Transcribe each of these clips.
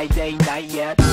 Friday night yet.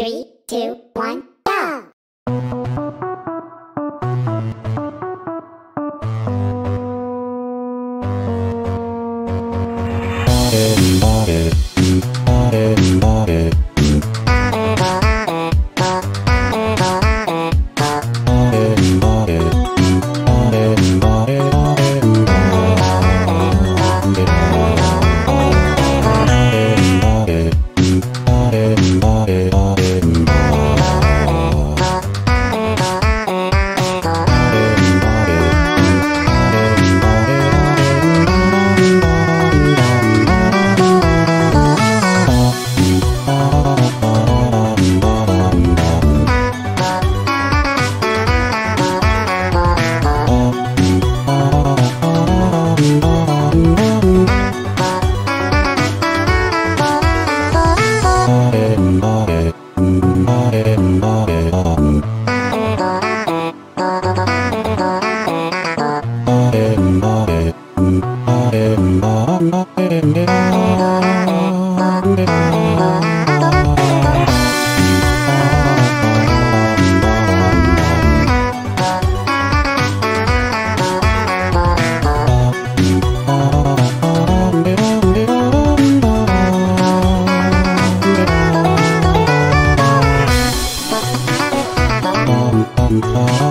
Three, two, one, Oh,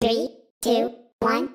Three, two, one,